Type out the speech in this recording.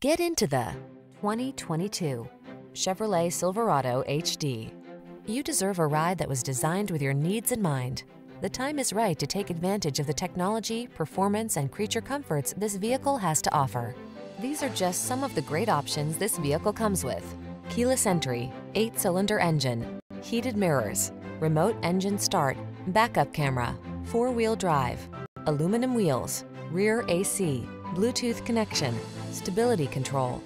Get into the 2022 Chevrolet Silverado HD. You deserve a ride that was designed with your needs in mind. The time is right to take advantage of the technology, performance, and creature comforts this vehicle has to offer. These are just some of the great options this vehicle comes with. Keyless entry, 8-cylinder engine, heated mirrors, remote engine start, backup camera, four-wheel drive, aluminum wheels, rear AC, Bluetooth connection, stability control,